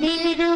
Dee